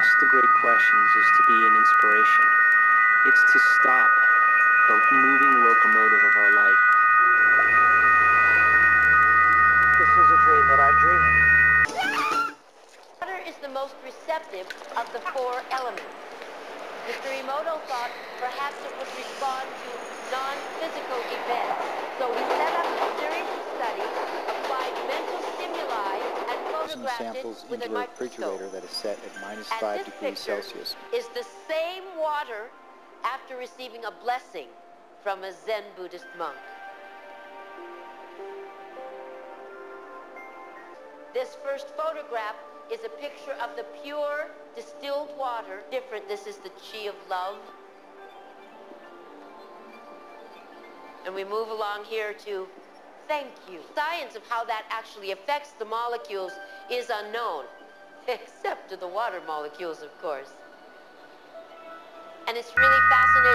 ask the great questions is to be an inspiration. It's to stop the moving locomotive of our life. This is a dream that I'm dreaming. Water is the most receptive of the four elements. Mr. Emoto thought perhaps it would respond photographed samples into a refrigerator that is set at minus And 5 this degrees Celsius. is the same water after receiving a blessing from a Zen Buddhist monk. This first photograph is a picture of the pure distilled water. Different, this is the chi of love. And we move along here to thank you. Science of how that actually affects the molecules is unknown, except to the water molecules, of course. And it's really fascinating